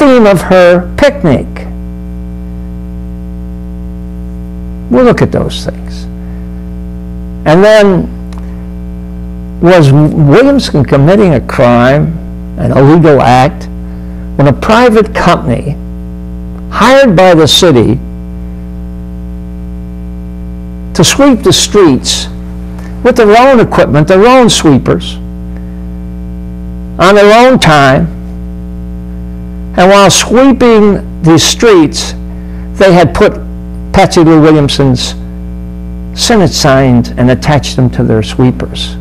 theme of her picnic. We'll look at those things. And then, was Williamson committing a crime, an illegal act, when a private company hired by the city to sweep the streets with their own equipment, their own sweepers, on their own time, and while sweeping the streets, they had put Patsy Lou Williamson's Senate signs and attached them to their sweepers.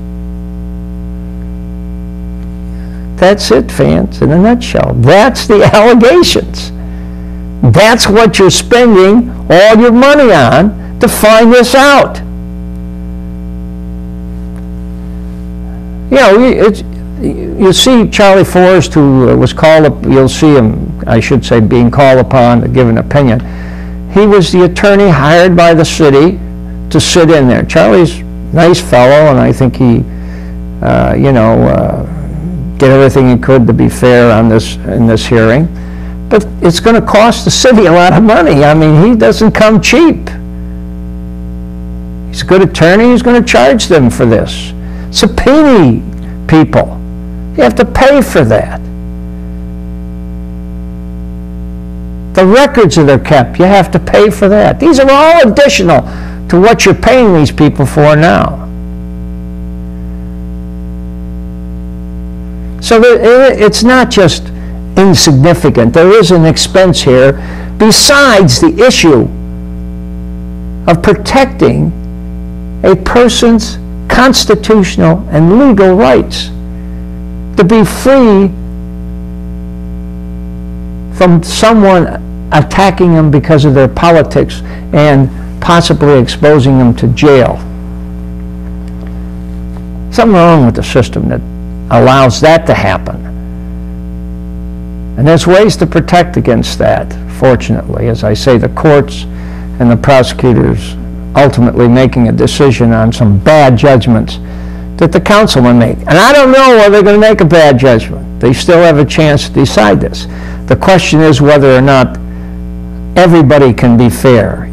That's it, fans, in a nutshell. That's the allegations. That's what you're spending all your money on to find this out. You know, you see Charlie Forrest, who was called up, you'll see him, I should say, being called upon to give an opinion. He was the attorney hired by the city to sit in there. Charlie's nice fellow, and I think he, uh, you know, uh, did everything he could to be fair on this in this hearing. But it's going to cost the city a lot of money. I mean, he doesn't come cheap. He's a good attorney. He's going to charge them for this. Subpoena people. You have to pay for that. The records that are kept, you have to pay for that. These are all additional to what you're paying these people for now. So it's not just insignificant. There is an expense here besides the issue of protecting a person's constitutional and legal rights to be free from someone attacking them because of their politics and possibly exposing them to jail. Something wrong with the system that allows that to happen. And there's ways to protect against that, fortunately. As I say, the courts and the prosecutors ultimately making a decision on some bad judgments that the council will make. And I don't know whether they're going to make a bad judgment. They still have a chance to decide this. The question is whether or not everybody can be fair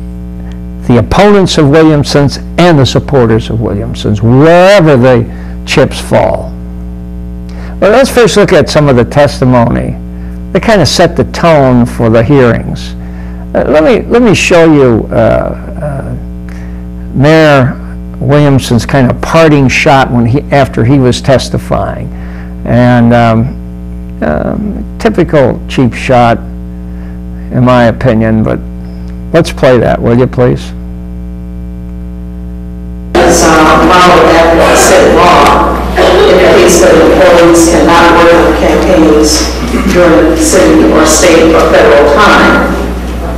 the opponents of Williamson's and the supporters of Williamson's, wherever the chips fall. But let's first look at some of the testimony. They kind of set the tone for the hearings. Uh, let, me, let me show you uh, uh, Mayor Williamson's kind of parting shot when he, after he was testifying. And um, um, typical cheap shot, in my opinion, but let's play that, will you please? follow that state law in the case that employees cannot work on campaigns during city or state or federal time,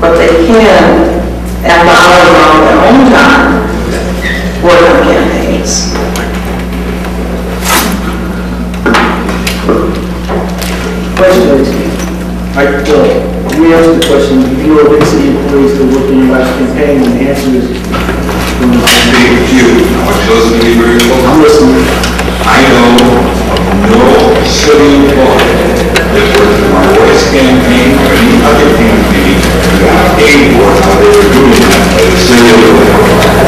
but they can, the hour of their own time, work on campaigns. Question, please. All right, Bill, we asked the question, if you are a city employees to work in your campaign, and the answer is from the big few. I want you to listen to me very closely. I'm listening. I know of no city employee that worked in my voice campaign or any other campaign that got paid for how they were doing that by the city of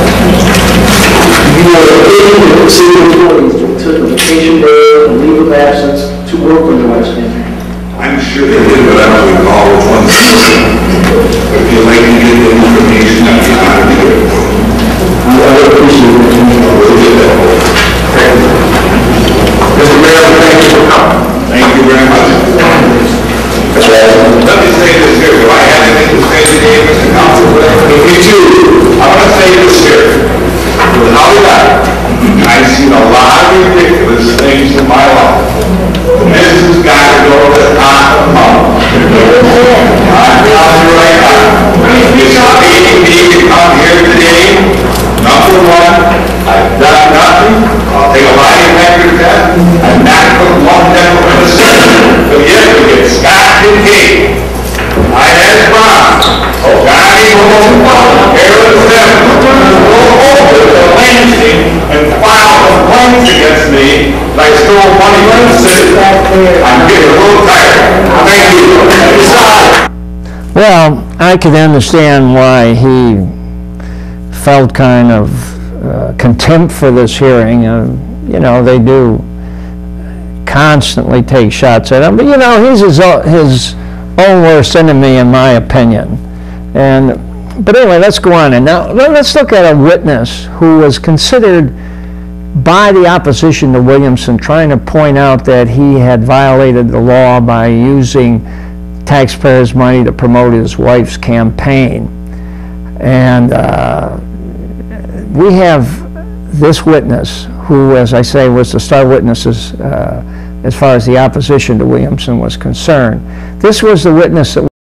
You know, any city employees took a vacation day, a leave of absence to work on the wife's campaign. I'm sure they did, but I don't recall which ones. If you'd like to get the information, I'd be happy to it. I appreciate Mr. Scott Kincaid. I had promised. Oh, God, he will complaints against me that I stole money from the city. I'm getting a little tired. Thank you. Well, I could understand why he felt kind of uh, contempt for this hearing. Uh, You know, they do constantly take shots at him, but you know, he's his, his own worst enemy, in my opinion. And, but anyway, let's go on. And now, let's look at a witness who was considered by the opposition to Williamson, trying to point out that he had violated the law by using taxpayers' money to promote his wife's campaign. And uh, we have this witness, who, as I say, was the star witnesses uh, as far as the opposition to Williamson was concerned. This was the witness that